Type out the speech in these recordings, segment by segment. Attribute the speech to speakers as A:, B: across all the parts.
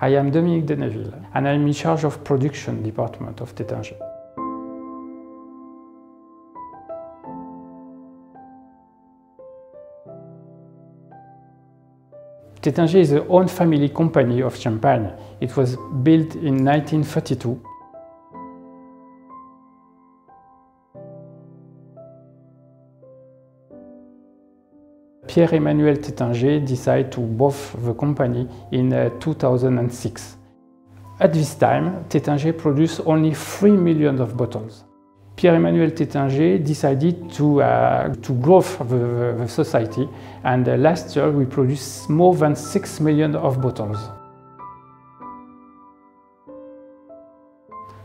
A: I am Dominique Deneville and I am in charge of production department of Taittinger. Taittinger is the own family company of champagne. It was built in 1932. Pierre-Emmanuel Taittinger decided to both the company in uh, 2006. At this time, Taittinger produced only 3 million of bottles. Pierre-Emmanuel Taittinger decided to, uh, to grow the, the society and uh, last year we produced more than 6 million of bottles.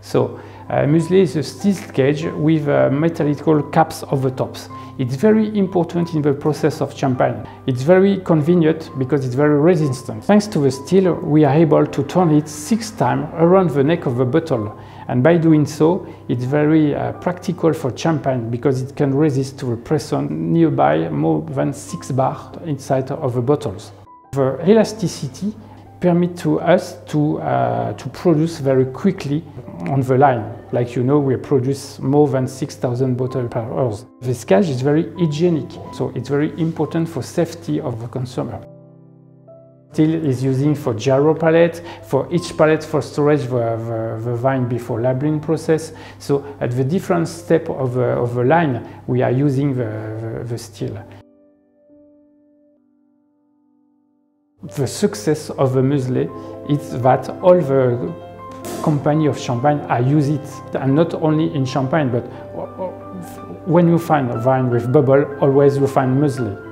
A: So, uh, muselet is a steel cage with uh, metallical caps over tops. It's very important in the process of champagne. It's very convenient because it's very resistant. Thanks to the steel, we are able to turn it six times around the neck of the bottle. And by doing so, it's very uh, practical for champagne because it can resist to a pressure nearby more than 6 bar inside of the bottles. The elasticity permits to us to, uh, to produce very quickly on the line. Like you know, we produce more than 6,000 bottles per hour. This cage is very hygienic, so it's very important for safety of the consumer. Still is using for gyropalette, for each pallet for storage the, the, the vine before labeling process. So at the different step of the, of the line, we are using the, the, the steel. The success of the muselet is that all the company of champagne are use it, and not only in champagne, but when you find a wine with bubble, always you find muselet.